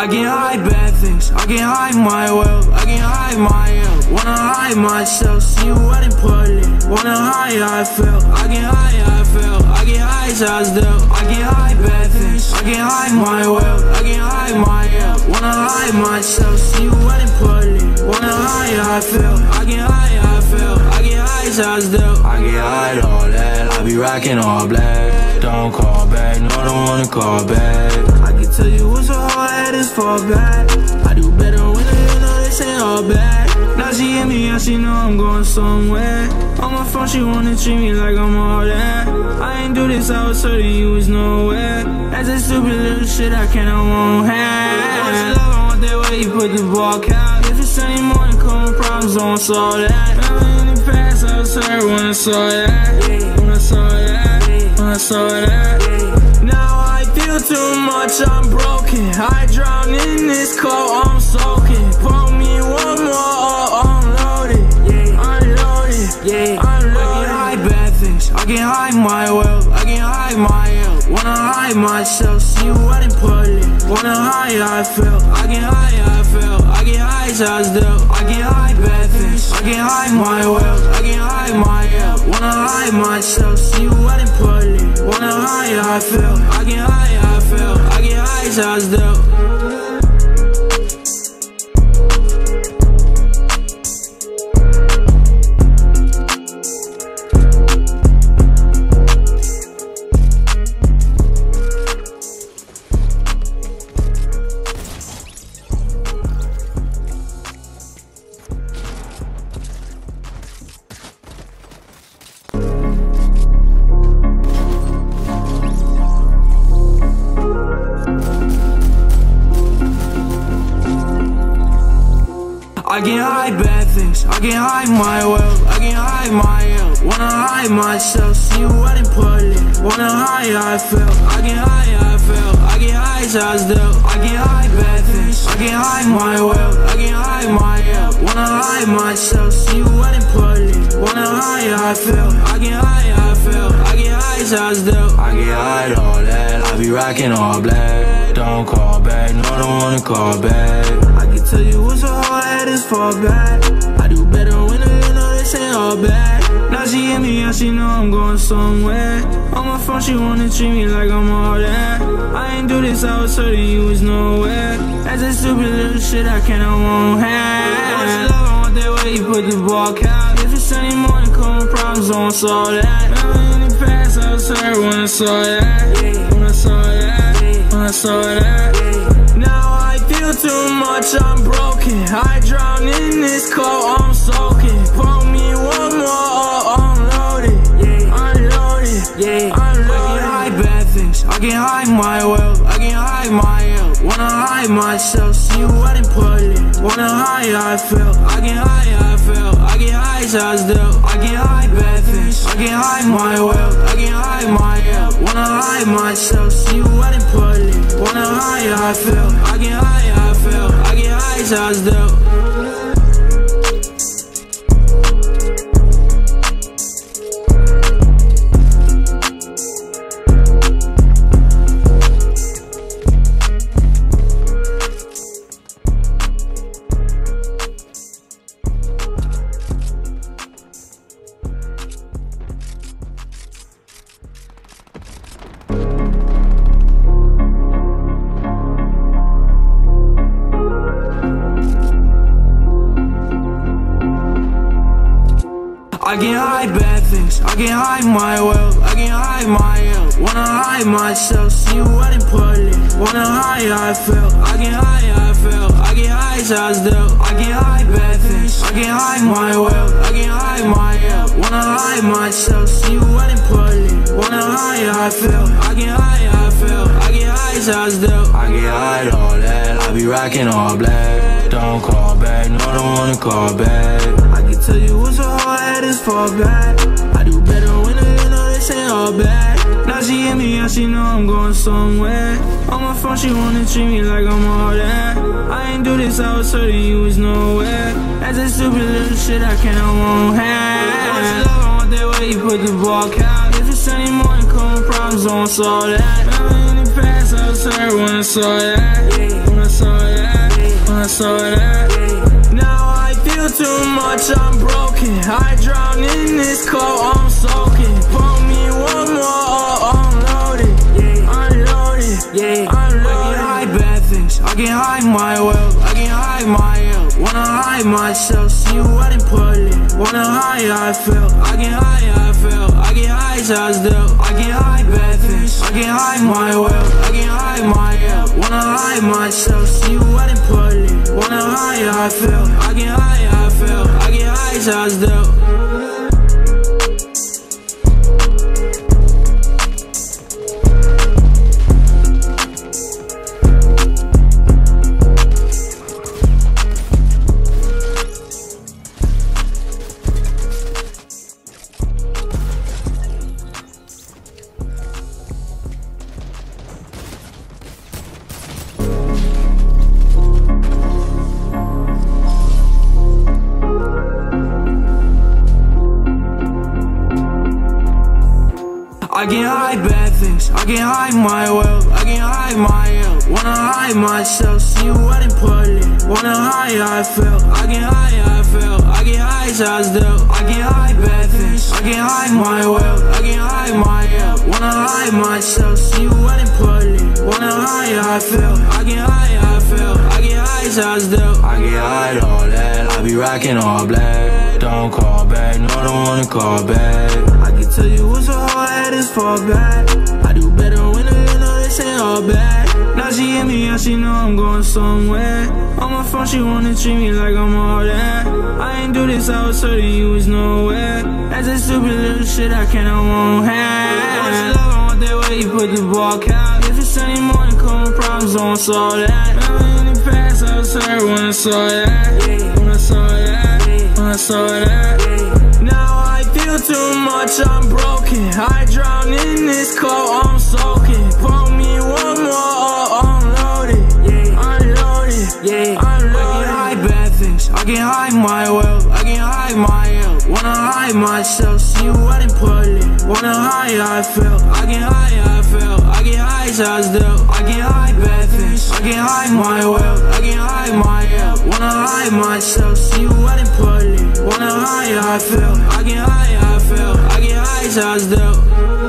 I can hide bad things, I can hide my wealth, I can hide my health. Wanna hide myself, see you out in public. Wanna hide I felt, I can hide I felt, I can hide I dealt. I can hide bad things, I can hide my wealth, I can hide my health. Wanna hide myself, see you out in public. Wanna hide I felt, I can hide I felt, I can hide I dealt. I can hide all that, I be rocking all black. Don't call back, no, don't wanna call back. I tell you what's so hard, it's fall back. I do better when I know this ain't all bad. Now she hit me, and she know I'm going somewhere. On my phone, she wanna treat me like I'm all that. I ain't do this, I was certain you was nowhere. That's a stupid little shit I can't, I won't have. Want your love, I want that way you put the ball out. If it's sunny morning, come problems, don't solve that. Remember in the past, I was hurt when I saw that. When I saw that, when I saw that. Feel too much, I'm broken. I drown in this cold, I'm soaking. Pour me one more, oh, unload it. Unload it, yeah. Unload I can hide bad things, I can hide my wealth, I can hide my health. Wanna hide myself, see you out in public. Wanna hide I felt, I can hide I felt, I can hide I dealt. I can hide bad things, I can hide my wealth, I can hide my health. Wanna hide myself, see you out in public. How I felt, I hide how I feel. I get high, how I dealt. Myself, see you out in public. Wanna hide how I feel. I get high, I feel. I get high, how I dealt. I get high, bad things, I can hide my wealth, I can hide my health. Wanna hide myself, see you out in public. Wanna hide how I feel. I get high, I feel. I get high, how I dealt. I get high, all that, I be rocking all black. Don't call back, no, don't wanna call back. I can tell you what's so hard, it's fall back. I do better when I know this ain't all bad. She hit me, and she know I'm going somewhere. On my phone, she wanna treat me like I'm all that. I ain't do this, I was certain you was nowhere. That's a stupid little shit I can't, I won't have. Want your love, I want that way you put the ball out. If it's sunny morning, come problems, don't solve that. Remember in the past, I was hurt when I saw that. When I saw that, when I saw that. Now I feel too much, I'm broken. I drown in this cold, I'm soaking. Pour me one more, yeah. I can hide bad things, I can hide my wealth, I can hide my health. Wanna hide myself, see in public. Wanna hide how I feel, I can hide how I feel, I can hide how I dealt. I can hide bad things, I can hide my wealth, I can hide my health. Wanna hide myself, see in public. Wanna hide how I feel, I can hide how I feel, I can hide how I dealt. I I. I can hide all that, I be rocking all black. Don't call back, no, don't wanna call back. I can tell you what's so hard, it's fall back. I do better when I know this ain't all bad. Now she hit me, and she know I'm going somewhere. On my phone, she wanna treat me like I'm all that. I ain't do this, I was certain you was nowhere. That's a stupid little shit I can't, I won't have. Want your love, I want that way you put the ball out. If it's sunny morning, come problems, don't solve that. Past, I was hurt when I saw that. When saw I saw that. Now I feel too much, I'm broken. I drown in this cold, I'm soaking. Things, I can hide my wealth, I can hide my ill. Wanna hide myself, see what I'm pulling. Wanna hide how I feel, I can hide how I feel. I can hide shots dealt, I can hide bad things, I can hide my wealth, I can hide my ill. Wanna hide myself, see what I'm pulling. Wanna hide how I feel, I can hide how I feel. I can hide shots dealt. I can hide bad things, I can hide my wealth, I can hide my ill. Wanna hide myself, see what I'm pulling. Wanna hide how I feel, I can hide how I feel. I can hide shots dealt, I can hide bad things, I can hide my wealth, I can hide my ill. Wanna hide myself, see what I'm pulling. Wanna hide how I feel, I can hide how I feel. I can hide shots dealt, I can hide all that. I be rocking all black. Don't call back, no, don't wanna call back. I can tell you what's so hard is fall back. I do better when I know this ain't all bad. Now she hit me and she know I'm going somewhere. On my phone, she wanna treat me like I'm all that. I ain't do this, I was certain you was nowhere. That's a stupid little shit I can't, I won't have. Your love, I want that way you put the ball out. If it's sunny morning, come problems, don't solve that. Remember in the past, I was hurt when I saw that. When I saw that, when I saw that. Much, I'm broken. I drown in this cold, I'm soaking. Pour me one more, oh. Unloaded, yeah. Unloaded. I can hide bad things, I can hide my wealth, I can hide my ill. Wanna hide myself, see what I'm pulling. Wanna hide how I feel, I can hide how I feel. I can hide shots dealt, I can hide bad things, I can hide my wealth, I can hide my ill. Wanna hide myself, see what I'm pulling. Wanna hide how I feel, I can hide how I feel. I shots dealt.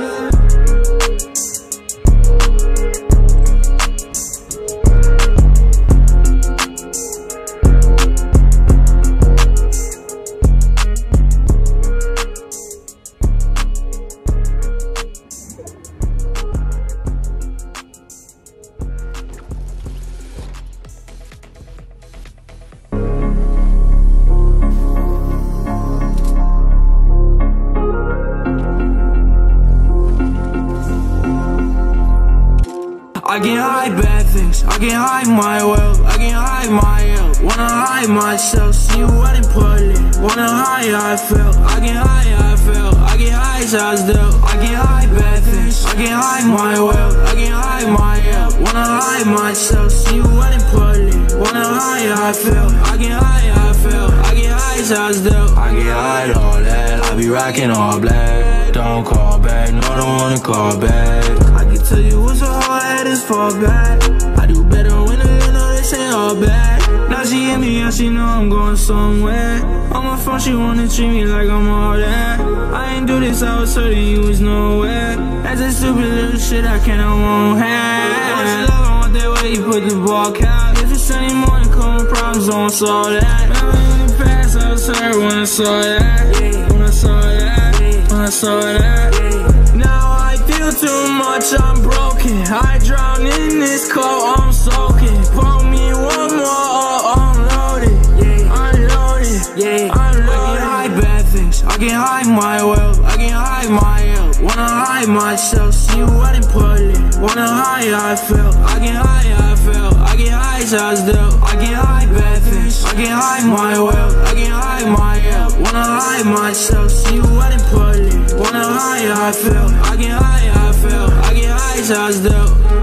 Myself, see what I'm pulling. Wanna hide how I feel, I get high, I feel. I can hide shots dealt, I can hide bad things, I can hide my wealth, I can hide my ill. Wanna hide myself, see what I'm pulling. Wanna hide how I feel, I get high, I feel. I can hide shots dealt, I can hide all that. I be rocking all black. Don't call back, no, don't wanna call back. I can tell you what's so hard is fall back. I do better when I know this ain't all bad. Now she hit me and she know I'm going somewhere. On my phone, she wanna treat me like I'm all that. I ain't do this, I was certain you was nowhere. That's a stupid little shit I can't, I won't have. Love, I want that way you put the ball out. If it's sunny morning, come problems, don't solve that. Remember in the past, I was hurt when I saw that. When I saw that, when I saw that. Now I feel too much, I'm broken. I drown in this cold, I'm soaking. Pour me one more, I can hide my wealth, I can hide my ill. Wanna hide myself, see what I'm pulling. Wanna hide how I feel, I can hide how I feel. I can hide shots dealt, I can hide bad things, I can hide my wealth, I can hide my ill. Wanna hide myself, see what I'm pulling. Wanna hide how I feel, I can hide how I feel. I can hide shots dealt.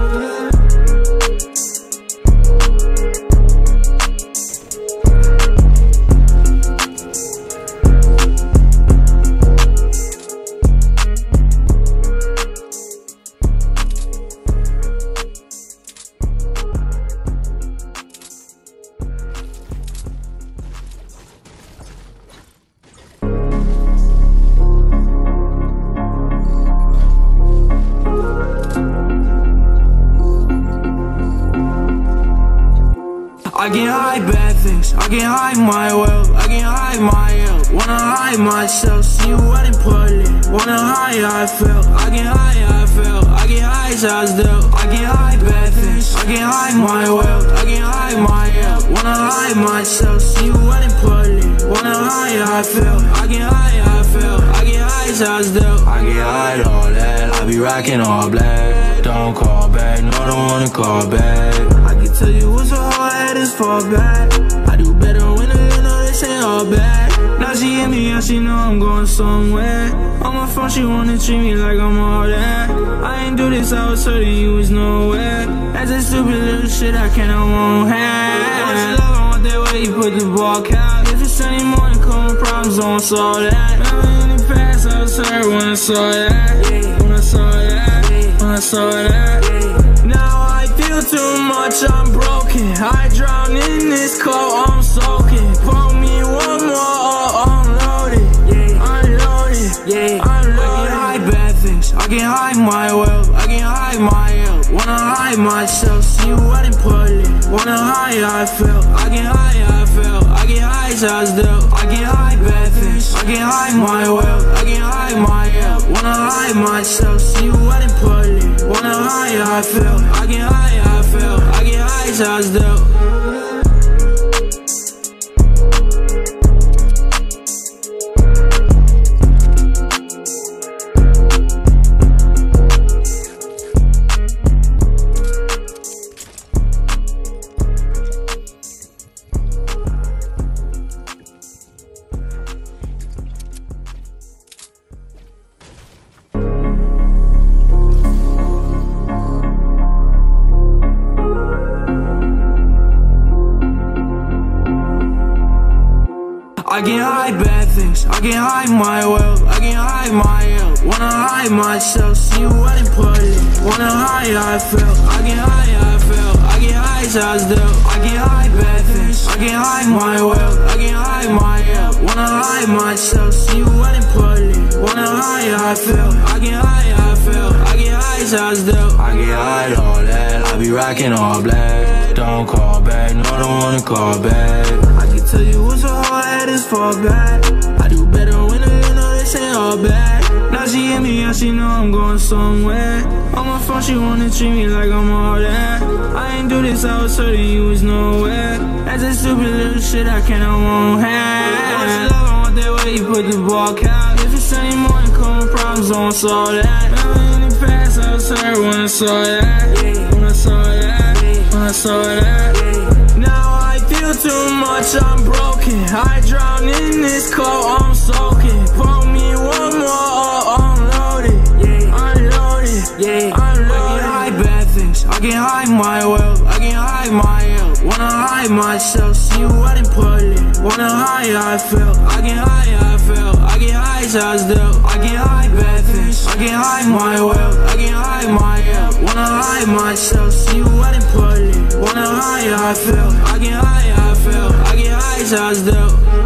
My wealth, I can hide my health. Wanna hide myself, see you wedding party. Wanna hide how I felt, I can hide how I felt, I can hide I dealt. I can hide bad things, I can hide my wealth, I can hide my health. Wanna hide myself, see you wedding party. Wanna hide how I felt, I can hide how I felt, I can hide I dealt. I can hide all that, I be rocking all black. Don't call back, no, don't wanna call back. I can tell you what's so hard, it's fall back. I do better all bad. Now she hit me and she know I'm going somewhere. On my phone, she wanna treat me like I'm all that. I ain't do this, I was hurting you was nowhere. That's a stupid little shit I can't, I won't have. Your love, I want that way you put the ball out. If it's sunny morning, come problems, don't solve that. Remember in the past, I was hurt when I saw that. When I saw that, when I saw that. Now I feel too much, I'm broken. I drown in this cold, I'm soaking. Pour I can hide bad things, I can hide my wealth, I can hide my health. Wanna hide myself, see you wedding party. Wanna hide I felt, I can hide I felt, I can hide I dealt. I can hide bad things, I can hide my wealth, I can hide my health. Wanna hide myself, see you wedding party. Wanna hide I felt, I can hide I felt, I can hide I dealt. I can hide bad things, I can hide my wealth, I can hide my health. Wanna hide myself, see you wedding party. Wanna hide how I felt, I can hide how I felt, I can hide how I dealt. I can hide bad things, I can hide my wealth, I can hide my health. Wanna hide myself, see you wedding party. Wanna hide how I felt, I can hide how I felt, I can hide how I dealt. I can hide all that, I be rocking all black. Don't call back, no, don't wanna call back. I can tell you what's so hard, it's fall back. I do better when I know this ain't all bad. Now she hit me and she know I'm going somewhere. On my phone, she wanna treat me like I'm all that. I ain't do this, I was hurting you was nowhere. That's a stupid little shit I can't, I won't have. I want that way you put the ball out. If it's sunny morning, come problems, don't solve that. Remember in the past, I was hurt when I saw that. When I saw that, when I saw that. Much, I'm broken. I drown in this cold, I'm soaking. Pour me one more, oh, or unload it. Unload it, unload it. I can hide bad things, I can hide my wealth, I can hide my health. Wanna hide myself, see you wedding party. Wanna hide I felt, I can hide I felt, I can hide I dealt. I can hide bad things, I can hide my wealth, I can hide my health. Wanna hide myself, see you wedding party. Wanna hide I felt, I can hide how I get high I dealt.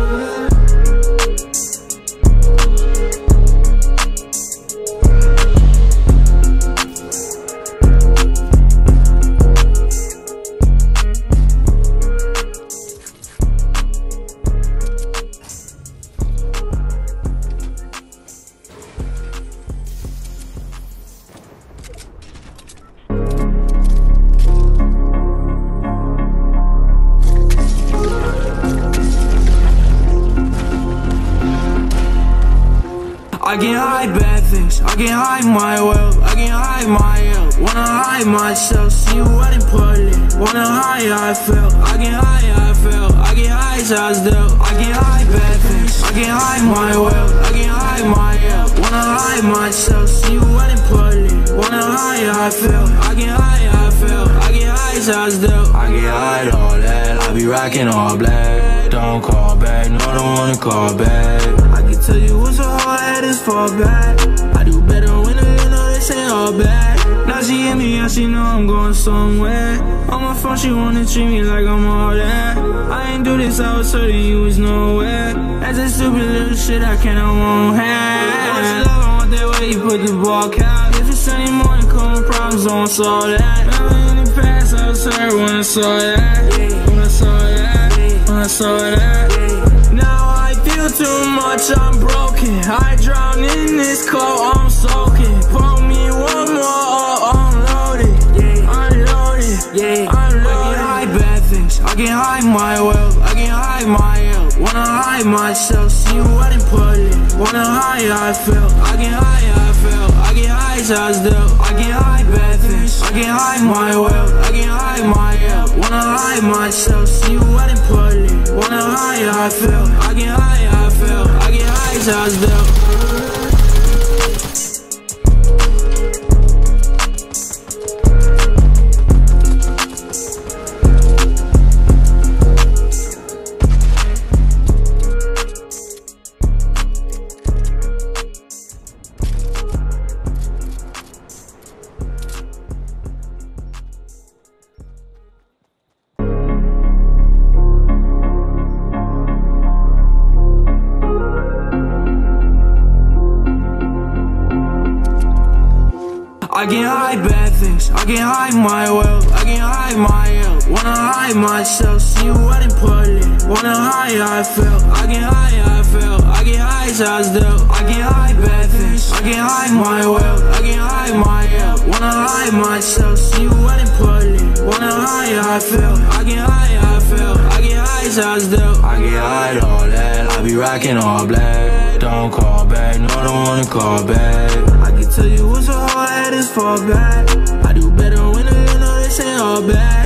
Myself, see you wedding party. Wanna hide how I feel. I get high, I feel. I get high, how I dealt. I get high, bad things, I get high, my wealth, I get high, my health. Wanna hide myself, see you wedding party. Wanna hide how I feel. I get high, I feel. I get high, how I dealt. I get high, all that, I be rocking all black. Don't call back, no, don't wanna call back. I can tell you what's so hard, it's fall back. I do better when I know this ain't all bad. Now she hit me and she know I'm going somewhere. On my phone, she wanna treat me like I'm all that. I ain't do this, I was hurting you was nowhere. That's a stupid little shit I can't, I won't have. Want your love, I want that way you put the ball out. If it's sunny morning, come problems, don't solve that. Remember in the past, I was hurt when I saw that. When I saw saw that, when I saw that. Now I feel too much, I'm broken. I drown in this cold, I'm soaking. Pour me one more, or unload it. Unload it, unload it. I can hide bad things, I can hide my wealth, I can hide my health. Wanna hide myself, see what I'm pulling. Wanna hide how I feel, I can hide how I feel. I can hide how I still, I can hide bad things, I can hide my wealth, I can hide my health. Wanna hide myself, see what I'm pulling. Wanna hide how I feel, I can hide how I feel. I can hide how I still. Myself, see what I'm pulling. Wanna hide how I feel, I get high, I feel. I get high, how I still, I get high, bad things, I get high, my wealth, I get high, my health. Wanna hide myself, see what I'm pulling. Wanna hide how I feel, I get high, I feel. I get high, how I still, I get high, all that. I be rocking all black. Don't call back, no, don't wanna call back. I can tell you what's so hard, it's fall back. I do better when I know this ain't all bad.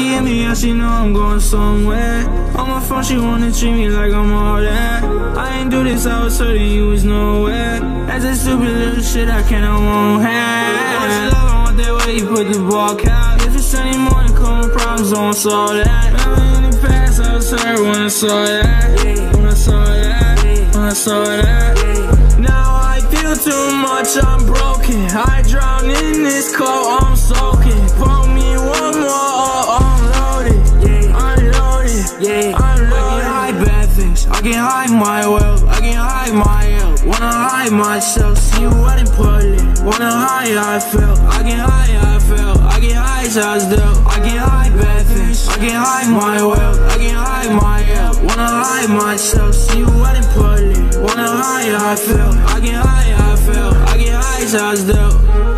She hit me and she know I'm going somewhere. On my phone, she wanna treat me like I'm all that. I ain't do this, I was certain you was nowhere. That's a stupid little shit I can't, I won't have. Want your love, I want that way you put the ball out. If it's Sunday morning, come problems, don't solve that. Remember in the past, I was hurt when I saw that. When I saw that, when I saw that. Now I feel too much, I'm broken. I drown in this cold, I'm soaking. Hide bad things, I can hide my wealth, I can hide my health. Wanna hide myself, see what I'm pulling. Wanna hide how I feel, I can hide how I feel. I can hide how I still, I can hide bad things, I can hide my wealth, I can hide my health. Wanna hide myself, see what I'm pulling. Wanna hide how I feel, I can hide how I feel. I can hide how I still.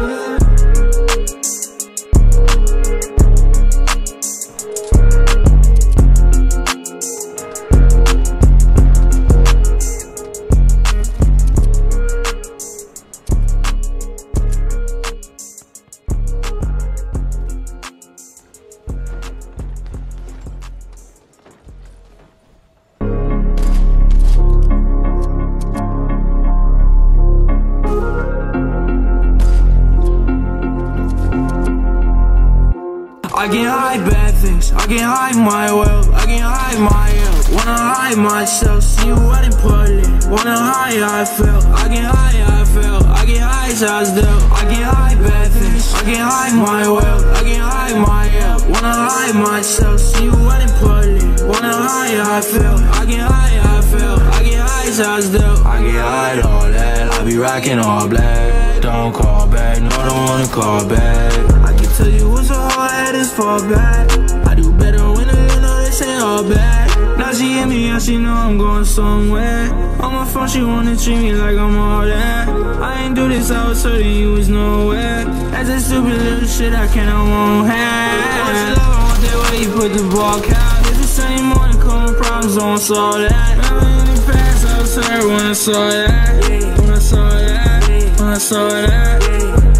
I can hide bad things, I can hide my wealth, I can hide my health. Wanna hide myself, see what I'm pulling. Wanna hide how I feel, I can hide how I feel. I can hide how I still, I can hide bad things, I can hide my wealth, I can hide my health. Wanna hide myself, see what I'm pulling. Wanna hide how I feel, I can hide how I feel. I can hide how I still, I can hide all that. I be rocking all black. Don't call back, no, don't wanna call back. I can tell you what's so hard, it's fall back. I do better when I know this ain't all bad. Now she hit me and she know I'm going somewhere. On my phone, she wanna treat me like I'm all that. I ain't do this, I was certain you was nowhere. That's a stupid little shit I can't, I won't have. Want your love, I want that way you put the ball out. If it's Sunday morning, come problems, don't solve that. Remember in the past, I was hurt when I saw that. When I saw that, when I saw that.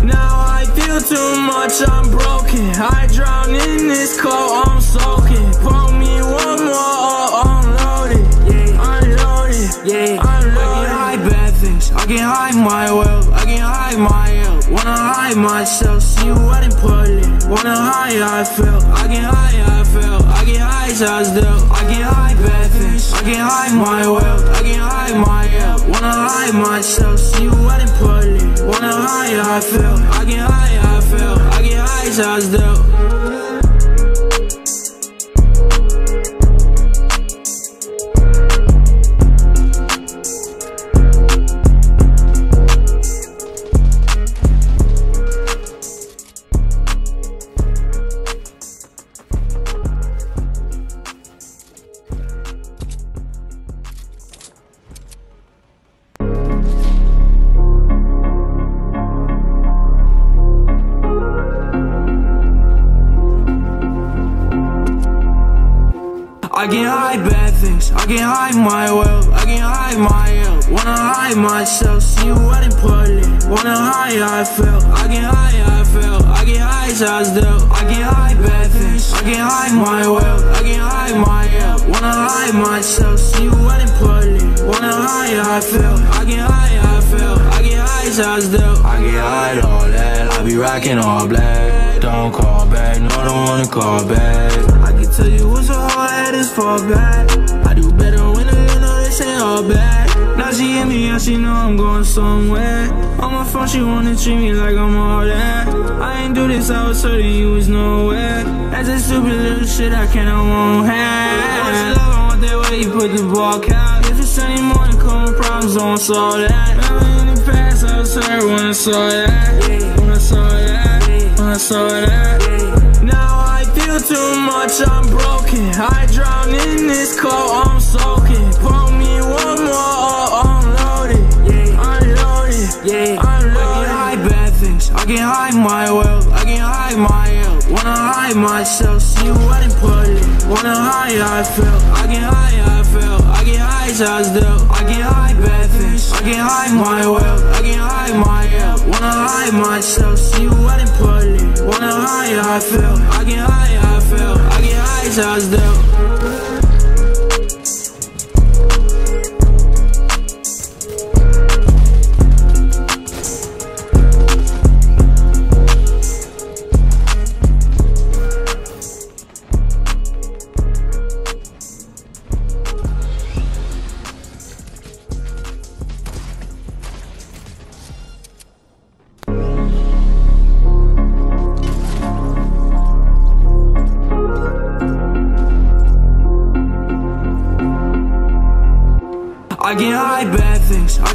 Much, I'm broken. I drown in this cold, I'm soaking. Pour me one more, oh, or unload it. Unload it, unload it. I can hide bad things, I can hide my wealth, I can hide my health. Wanna hide myself, see what I'm pulling. Wanna hide I feel, I can hide I feel. I can hide how I still, I can hide bad things, I can hide my wealth, I can hide my health. Wanna hide myself, see what I'm pulling. Wanna hide I feel, I can hide I feel. I can hide see what in public. Wanna hide how I feel. I get high, I feel. I get high, I dealt. I get high, bad things, I get high, my wealth, I can hide my ill. Wanna hide myself, see what in public. Wanna hide how I feel. I get high, I feel. I get high, I dealt. I get high, all that, I be rocking all black. Don't call back, no, don't wanna call back. I can tell you what's so hard, it's fall back. I do better when I know this ain't all bad. Now she hit me, and she know I'm going somewhere. On my phone, she wanna treat me like I'm all that. I ain't do this, I was certain you was nowhere. That's a stupid little shit I can't, I won't have. Want your love, I want that way you put the ball out. If it's sunny morning, cold problems, don't solve that. Remember in the past, I was hurt when I saw that. When I saw that, when I saw that. Now I feel too much, I'm broken. I drown in this cold, I'm soaking. I can hide my wealth, I can hide my ill. Wanna hide myself, see what in public. Wanna hide how I felt, I can hide how I felt, I can hide how I dealt. I can hide bad things, I can hide my wealth, I can hide my ill. Wanna hide myself, see what in public. Wanna hide how I felt, I can hide how I felt, I can hide how I dealt.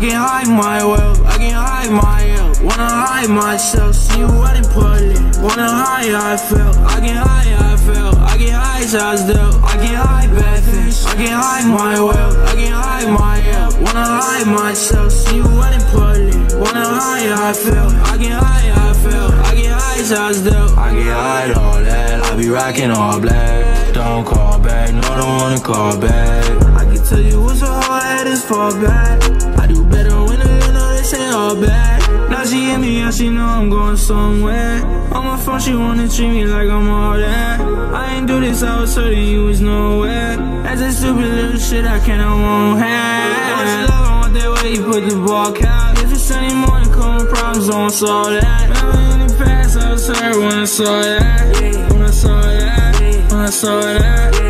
Can hide my wealth, I can hide my ill. Wanna hide myself, see what in public. Wanna hide how I felt, I can hide how I felt, I can hide how I dealt. I can hide bad things, I can hide my wealth, I can hide my ill. Wanna hide myself, see what in public. Wanna hide how I felt, I can hide how I felt, I can hide how I dealt. I can hide all that, I be rocking all black. Don't call back, no, don't wanna call back. I can tell you what's so hard, it's fall back. I do better when I know this ain't all bad. Now she hit me, and she know I'm going somewhere. On my phone, she wanna treat me like I'm all that. I ain't do this, I was certain you was nowhere. That's a stupid little shit I can't, I won't have. I want that way you put the ball out. If it's sunny morning, cold problems, don't solve that. Remember in the past, I was hurt when I saw that. When I saw that, when I saw that.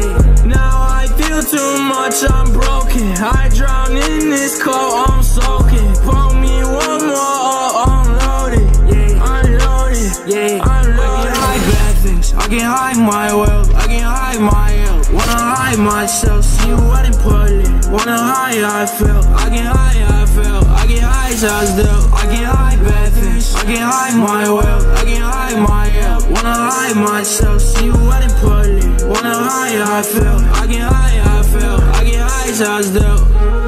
Feel too much, I'm broken. I drown in this cold, I'm soaking. Pour me one more, oh, unloaded. Unloaded, yeah. Unloaded. I can hide bad things, I can hide my wealth, I can hide my ill. Wanna hide myself, see what in public. Wanna how I feel I hide how I feel I can hide how I dealt. I can hide bad things, I can hide my wealth, I can hide my ill. Wanna hide myself, see what in public. Wanna how I feel I hide how I feel I can hide how I dealt.